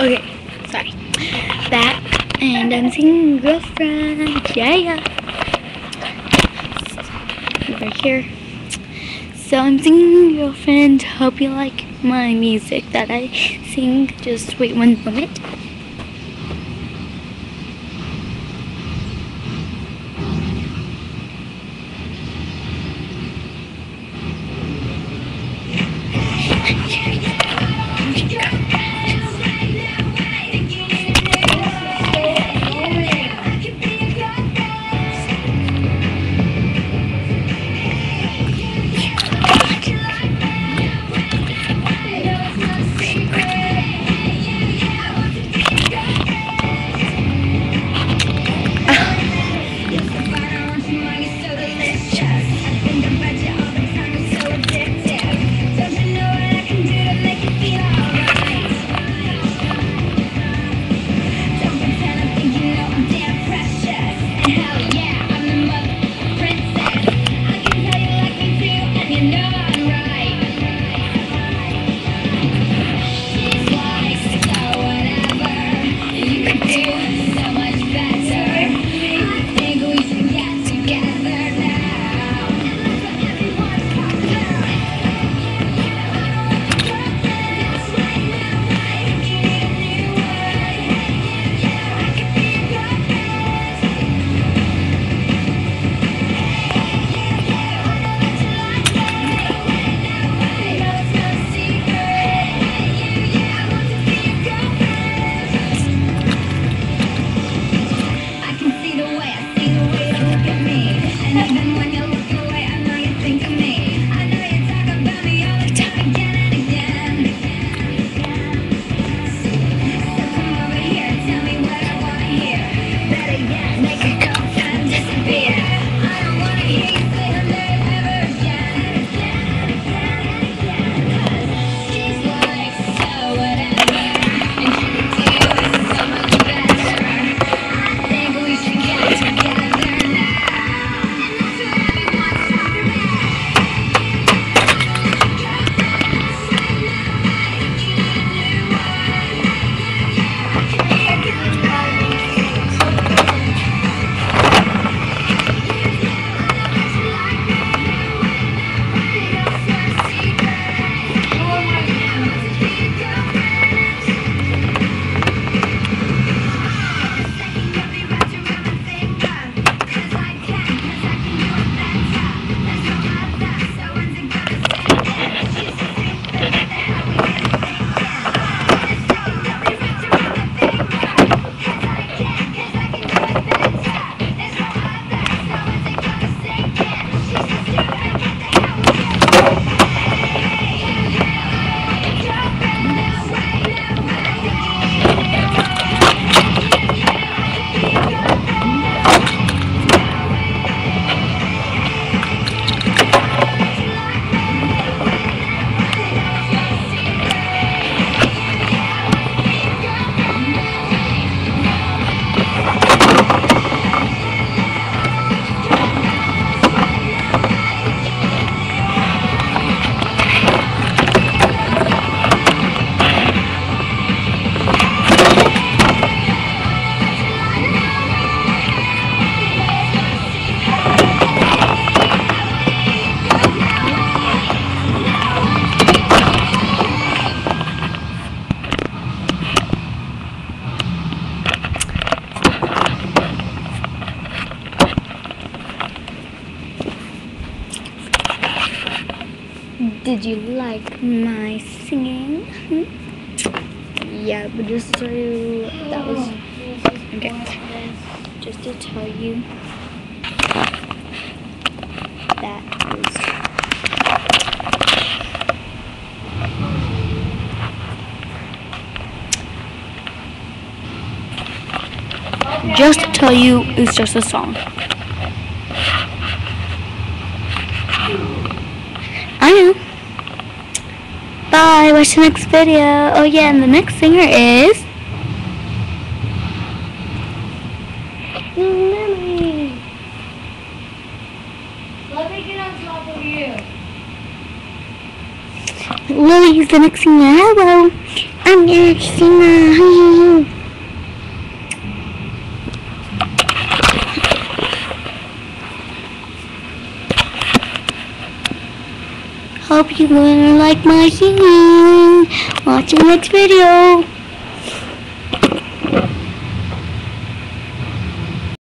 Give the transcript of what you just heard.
Okay, sorry. That and I'm singing girlfriend. Yeah, yeah. Right here. So I'm singing girlfriend. Hope you like my music that I sing. Just wait one moment. Did you like my singing? Yeah, but just to tell you, that was okay. Just to tell you, that was. Just to tell you, it's just a song. Bye. Watch the next video. Oh yeah, and the next singer is Lily. Let me get on top of you. Lily's the next singer. Hello. I'm gonna sing Hope you're gonna like my singing. Watch the next video.